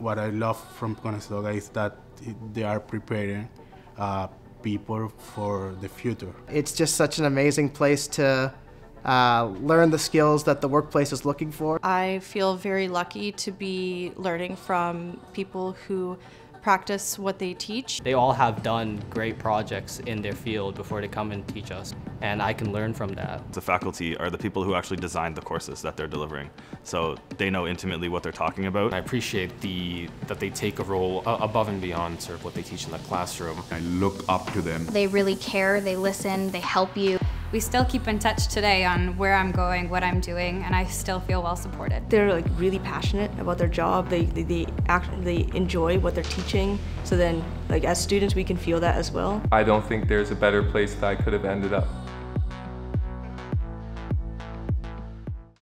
What I love from Conestoga is that they are preparing uh, people for the future. It's just such an amazing place to uh, learn the skills that the workplace is looking for. I feel very lucky to be learning from people who practice what they teach. They all have done great projects in their field before they come and teach us, and I can learn from that. The faculty are the people who actually designed the courses that they're delivering, so they know intimately what they're talking about. I appreciate the that they take a role above and beyond sort of what they teach in the classroom. I look up to them. They really care, they listen, they help you. We still keep in touch today on where I'm going, what I'm doing, and I still feel well supported. They're like really passionate about their job. They they, they act they enjoy what they're teaching. So then like as students we can feel that as well. I don't think there's a better place that I could have ended up.